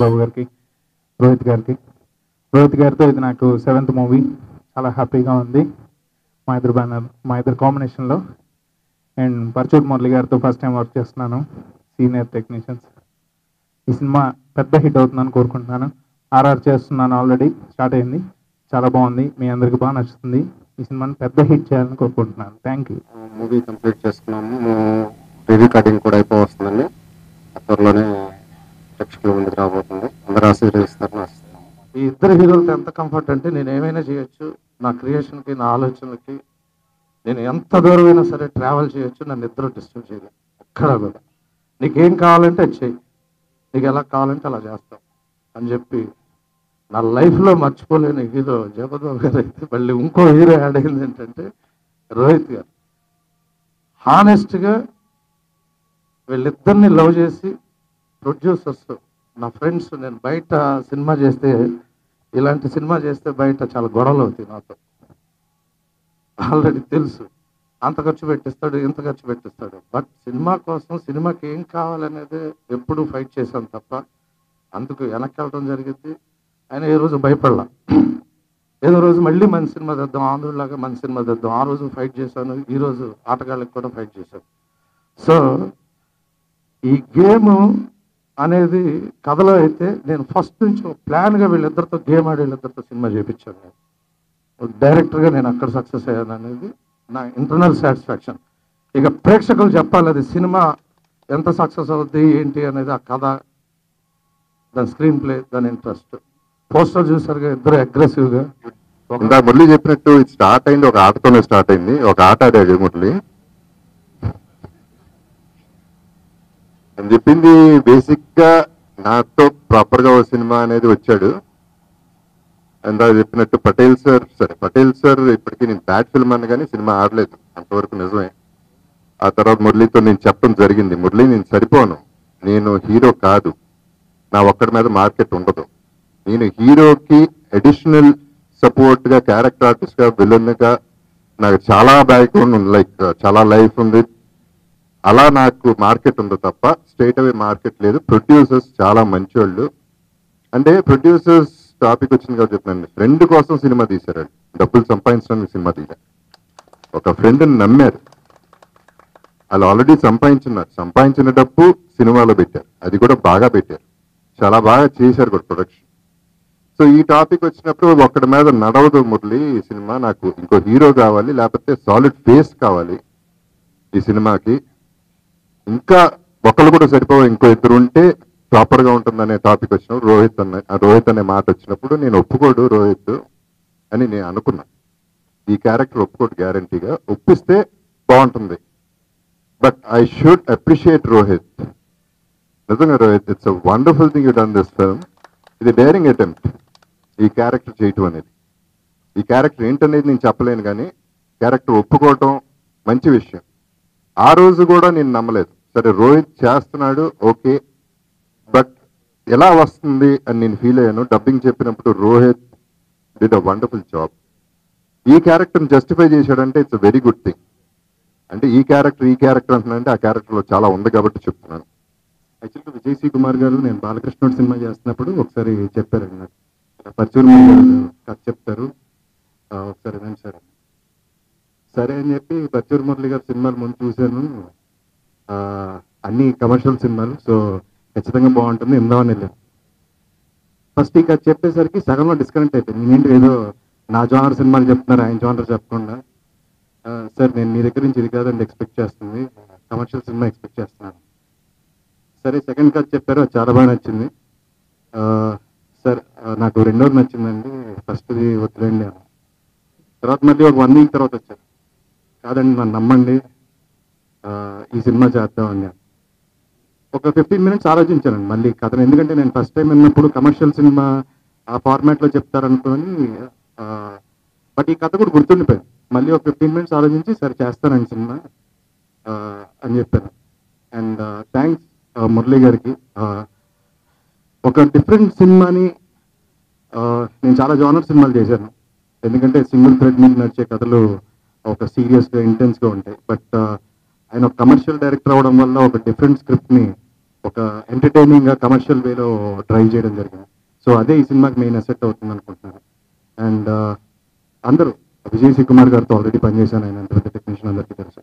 బాబు గారికి రోహిత్ గారికి. రోహిత్ గారితో ఇది నాకు సెవెంత్ మూవీ. చాలా హ్యాపీగా ఉంది. మా ఇద్దరు బ్యానర్ మా ఇద్దరు కాంబినేషన్లో అండ్ పర్చూట్ మురళి గారితో ఫస్ట్ టైం వర్క్ చేస్తున్నాను. సీనియర్ టెక్నీషియన్స్ ఈ సినిమా పెద్ద హిట్ అవుతుందని కోరుకుంటున్నాను. ఆర్ఆర్ చేస్తున్నాను ఆల్రెడీ స్టార్ట్ అయింది. చాలా బాగుంది. మీ అందరికి బాగా నచ్చుతుంది. ఈ సినిమాని పెద్ద హిట్ చేయాలని కోరుకుంటున్నాను. థ్యాంక్ యూ మూవీ కంప్లీట్ చేసుకున్నాము రివ్యూ కటింగ్ కూడా అయిపోతుందండి త్వరలోనే ప్రేక్షకుల ముందుకు రాబోతుంది. అందరూ ఆశీర్వదిస్తారని ఈ ఇద్దరు హీరోలతో ఎంత కంఫర్ట్ అంటే నేను ఏమైనా చేయొచ్చు నా క్రియేషన్కి నా ఆలోచనలకి నేను ఎంత దూరమైనా సరే ట్రావెల్ చేయొచ్చు నన్ను ఇద్దరు డిస్టర్బ్ చేయలేదు. ఎక్కడ కూడా. నీకేం కావాలంటే అది చెయ్యి. నీకు ఎలా కావాలంటే అలా చేస్తాం అని చెప్పి నా లైఫ్లో మర్చిపోలేని హీరో జగద్బాబు గారు అయితే మళ్ళీ ఇంకో హీరో యాడ్ అయింది ఏంటంటే రోహిత్ గారు. హానెస్ట్గా వీళ్ళిద్దరిని లవ్ చేసి ప్రొడ్యూసర్స్ నా ఫ్రెండ్స్ నేను బయట సినిమా చేస్తే ఇలాంటి సినిమా చేస్తే బయట చాలా గొడవలు అవుతాయి నాతో. ఆల్రెడీ తెలుసు. అంత ఖర్చు పెట్టిస్తాడు ఇంత ఖర్చు పెట్టిస్తాడు. బట్ సినిమా కోసం సినిమాకి ఏం కావాలనేది ఎప్పుడు ఫైట్ చేశాను తప్ప అందుకు వెనక్కి వెళ్ళడం జరిగింది. ఆయన ఏ రోజు భయపడలా. ఏదో రోజు మళ్ళీ మన సినిమా తెద్దాం ఆంధ్రులాగా మన సినిమా తెద్దాం. ఆ రోజు ఫైట్ చేశాను ఈ రోజు ఆటగాళ్ళకి కూడా ఫైట్ చేశాను. సో ఈ గేమ్ అనేది కథలో అయితే నేను ఫస్ట్ నుంచి ఒక ప్లాన్గా వీళ్ళిద్దరితో గేమ్ ఆడి వీళ్ళిద్దరితో సినిమా చేయించాను నేను ఒక డైరెక్టర్గా నేను అక్కడ సక్సెస్ అయ్యాను అనేది నా ఇంటర్నల్ సాటిస్ఫాక్షన్. ఇక ప్రేక్షకులు చెప్పాలి అది సినిమా ఎంత సక్సెస్ అవుద్ది ఏంటి అనేది ఆ కథ దాని స్క్రీన్ ప్లే దాని ఇంట్రెస్ట్. పోస్టర్ చూసారుగా ఇద్దరు అగ్రెసివ్గా. ఇందాక చెప్పినట్టు స్టార్ట్ అయింది ఒక ఆటతోనే స్టార్ట్ అయింది ఒక ఆట ఆడాడు మురళి. అని చెప్పింది బేసిక్గా నాతో ప్రాపర్గా సినిమా అనేది వచ్చాడు. ఇందాక చెప్పినట్టు పటేల్ సార్ సరే పటేల్ సార్ ఇప్పటికీ నేను బ్యాడ్ ఫిల్మ్ అని కానీ సినిమా ఆడలేదు. అంతవరకు నిజమే. ఆ తర్వాత మురళితో నేను చెప్పడం జరిగింది. మురళి నేను సరిపోను. నేను హీరో కాదు. నా ఒక్కడి మీద మార్కెట్ ఉండదు. నేను హీరోకి అడిషనల్ సపోర్ట్గా క్యారెక్టర్ ఆర్టిస్ట్గా విలన్గా నాకు చాలా బ్యాక్గ్రౌండ్ ఉంది. లైక్ చాలా లైఫ్ ఉంది. అలా నాకు మార్కెట్ ఉంది తప్ప స్ట్రైట్ అవే మార్కెట్ లేదు. ప్రొడ్యూసర్స్ చాలా మంచివాళ్ళు అంటే ప్రొడ్యూసర్స్ టాపిక్ వచ్చింది కాబట్టి చెప్తున్నాను ఫ్రెండ్ కోసం సినిమా తీశారు డబ్బులు సంపాదించడానికి సినిమా తీశారు. ఒక ఫ్రెండ్ నమ్మారు. వాళ్ళు ఆల్రెడీ సంపాదించున్నారు. సంపాదించిన డబ్బు సినిమాలో పెట్టారు. అది కూడా బాగా పెట్టారు. చాలా బాగా చేశారు కూడా ప్రొడక్షన్ సో ఈ టాపిక్ వచ్చినప్పుడు ఒక్కడి మీద నడవదు మురళి ఈ సినిమా. నాకు ఇంకో హీరో కావాలి లేకపోతే సాలిడ్ ఫేస్ కావాలి ఈ సినిమాకి. ఇంకా ఒకళ్ళు కూడా సరిపోవు ఇంకో ఇద్దరు ఉంటే ప్రాపర్గా ఉంటుందనే టాపిక్ వచ్చినప్పుడు రోహిత్ అన్న ఆ రోహిత్ అనే మాట వచ్చినప్పుడు నేను ఒప్పుకోడు రోహిత్ అని నేను అనుకున్నా. ఈ క్యారెక్టర్ ఒప్పుకోడు గ్యారంటీగా ఒప్పిస్తే బాగుంటుంది. But I should appreciate Rohit. నిజంగా Rohit it's wonderful thing you done this film ఇది డేరింగ్ అటెంప్ట్ ఈ క్యారెక్టర్ చేయటం అనేది. ఈ క్యారెక్టర్ ఏంటనేది నేను చెప్పలేను కానీ క్యారెక్టర్ ఒప్పుకోవటం మంచి విషయం. ఆ రోజు కూడా నేను నమ్మలేదు. సరే రోహిత్ చేస్తున్నాడు ఓకే. బట్ ఎలా వస్తుంది అని నేను ఫీల్ అయ్యాను. డబ్బింగ్ చెప్పినప్పుడు Rohit did a wonderful job ఈ క్యారెక్టర్ని జస్టిఫై చేశాడంటే ఇట్స్ వెరీ గుడ్ థింగ్ అంటే ఈ క్యారెక్టర్ ఈ క్యారెక్టర్ అంటున్నానంటే ఆ క్యారెక్టర్లో చాలా ఉంది కాబట్టి చెప్తున్నాను. యాక్చువల్గా విజయ్ సి కుమార్ గారు నేను బాలకృష్ణుడు సినిమా చేస్తున్నప్పుడు ఒకసారి చెప్పారండి నాకు ఇలా కథ చెప్తారు. ఒకసారి వినండి సార్. సరే అని చెప్పి పర్చూరు మురళి గారు సినిమాలు ముందు చూశాను. అన్ని కమర్షియల్ సినిమాలు సో ఖచ్చితంగా బాగుంటుంది. ఇందామని వెళ్ళాను. ఫస్ట్ ఈ చెప్పేసరికి సగంలో డిస్కనెక్ట్ అయిపోయింది. నేనేంటి ఏదో నా జానర్ సినిమాలు చెప్తున్నారు ఆయన జానర్ చెప్పకుండా. సార్ నేను మీ దగ్గర నుంచి ఇది కాదండి ఎక్స్పెక్ట్ చేస్తుంది. కమర్షియల్ సినిమా ఎక్స్పెక్ట్ చేస్తున్నాను. సరే సెకండ్ కట్ చెప్పారు. అది చాలా బాగా నచ్చింది. సార్ నాకు రెండోది నచ్చిందండి. ఫస్ట్ది వద్దులేండి తర్వాత మళ్ళీ ఒక వన్ వీక్ తర్వాత వచ్చారు. కాదండి నన్ను నమ్మండి. ఈ సినిమా చేద్దాం అని. ఒక ఫిఫ్టీన్ మినిట్స్ ఆలోచించానండి మళ్ళీ కథను. ఎందుకంటే నేను ఫస్ట్ టైం విన్నప్పుడు కమర్షియల్ సినిమా ఆ ఫార్మాట్లో చెప్తారనుకొని బట్ ఈ కథ కూడా గుర్తుండిపోయాను మళ్ళీ ఒక ఫిఫ్టీన్ మినిట్స్ ఆలోచించి సరే చేస్తానండి సినిమా అని చెప్పాను. అండ్ థ్యాంక్స్ మురళి గారికి. ఒక డిఫరెంట్ సినిమాని నేను చాలా జానర్ సినిమాలు చేశాను. ఎందుకంటే సింగిల్ థ్రెడ్ మీద నడిచే కథలు ఒక సీరియస్గా ఇంటెన్స్గా ఉంటాయి. బట్ ఆయన ఒక కమర్షియల్ డైరెక్టర్ అవడం వల్ల ఒక డిఫరెంట్ స్క్రిప్ట్ని ఒక ఎంటర్టైనింగ్గా కమర్షియల్ వేలో డ్రైవ్ చేయడం జరిగింది. సో అదే ఈ సినిమాకి మెయిన్ అసెట్ అవుతుంది అనుకుంటున్నాను. అండ్ uh, అందరూ విజయ్ సి కుమార్ గారితో ఆల్రెడీ పనిచేశాను. ఆయన అంత పెద్ద టెక్నీషియన్ అందరికీ తెలుసు.